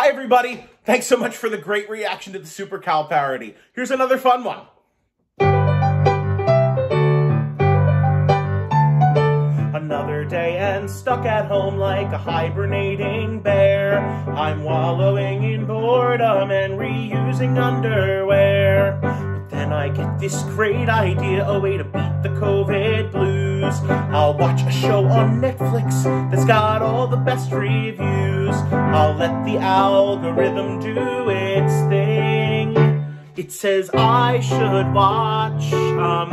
Hi, everybody. Thanks so much for the great reaction to the Super Cow parody. Here's another fun one. Another day and stuck at home like a hibernating bear. I'm wallowing in boredom and reusing underwear. But then I get this great idea, a way to beat the COVID blues. I'll watch a show on Netflix that's got all the best reviews. I'll let the algorithm do its thing. It says I should watch, um,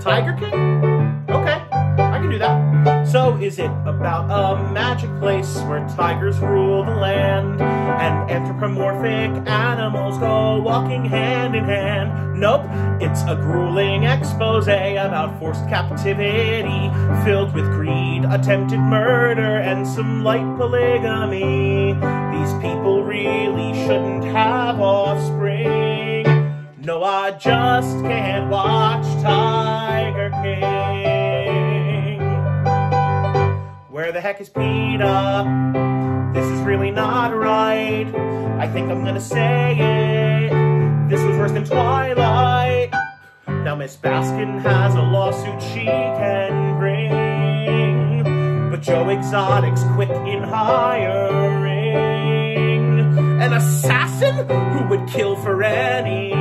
Tiger King? Okay, I can do that. So is it about a magic place where tigers rule the land and anthropomorphic animals go walking hand in hand? Nope, it's a grueling expose about forced captivity filled with greed, attempted murder, and some light polygamy. These people really shouldn't have offspring. No, I just can't watch Tiger King. Where the heck is PETA? This is really not right. I think I'm gonna say it. Worse than Twilight. Now Miss Baskin has a lawsuit she can bring. But Joe Exotic's quick in hiring. An assassin who would kill for anything.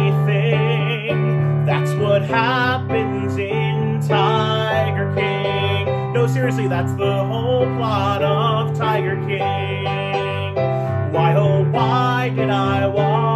That's what happens in Tiger King. No, seriously, that's the whole plot of Tiger King. Why, oh, why did I watch?